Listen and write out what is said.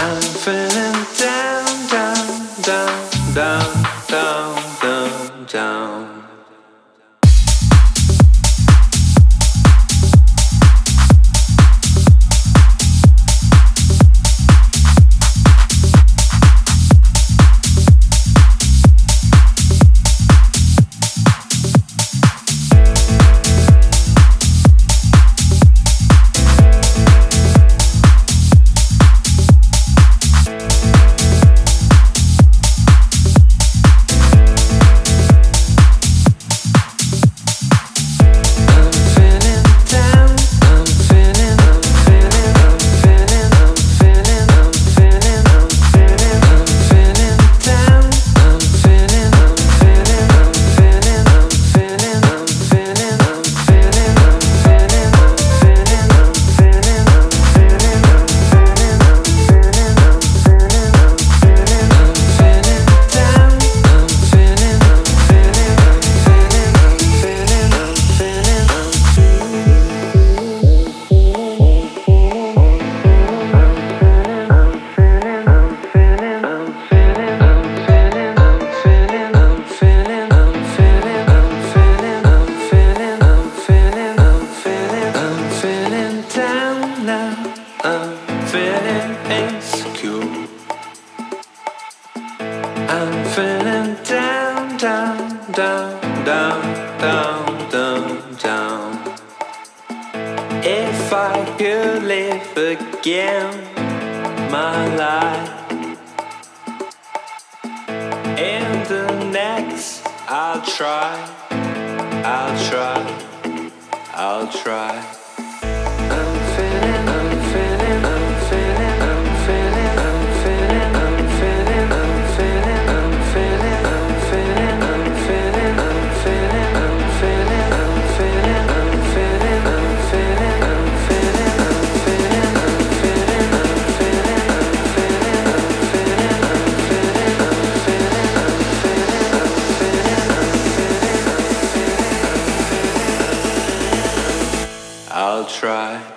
I'm feeling down, down, down, down. began my life. And the next I'll try, I'll try, I'll try. try.